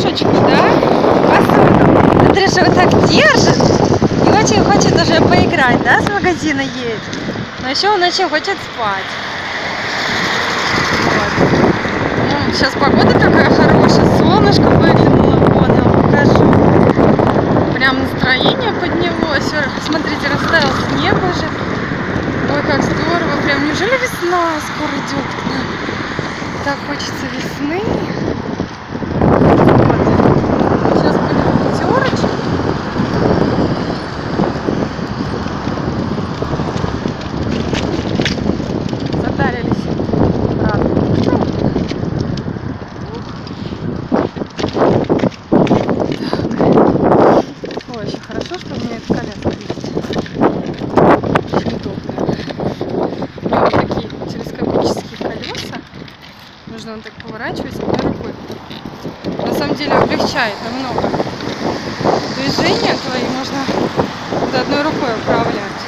картошечку, да? Смотри, что вот так держит. И очень хочет уже поиграть, да, с магазина едет. Но еще он очень хочет спать. Вот. Ну, сейчас погода такая хорошая, солнышко выглянуло, вот, я вам покажу. Прям настроение поднялось. Смотрите, растаял снег уже. Ой, как здорово. Прям неужели весна скоро идет? Так хочется весны. Вот так поворачивать одной рукой. На самом деле облегчает намного. Движения твои можно вот одной рукой управлять.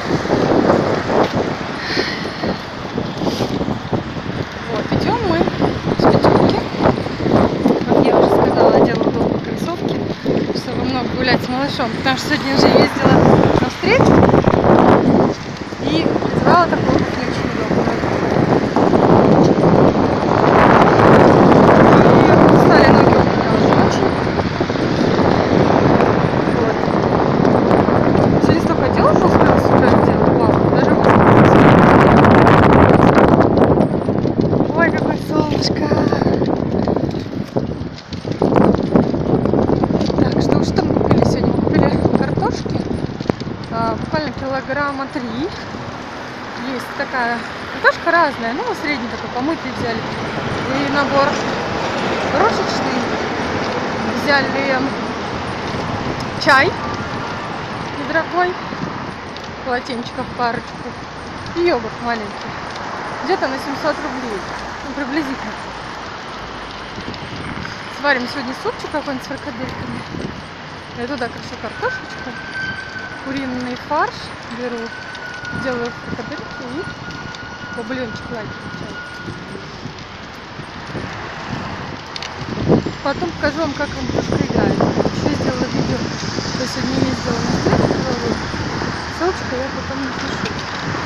Вот, идем мы с пятерки. Как я уже сказала, одела удобные кроссовки, чтобы много гулять с малышом. Потому что сегодня уже ездила на встречу солнышко. Так, что, что мы купили сегодня? Купили картошки, а, буквально килограмма три. Есть такая картошка разная, ну, средний такой, помытый взяли. И набор крошечный. Взяли чай недорогой, полотенчиков парочку. И йогурт маленький. Где-то на 700 рублей. Ну, приблизительно. Сварим сегодня супчик какой-нибудь с фрикадельками. Я туда крошу картошечку, куриный фарш беру, делаю фрикадельки и бабленчик лайк получается. Потом покажу вам, как румбушка играет. Еще сделала видео, То есть сегодня ездила на ссылочку я потом напишу.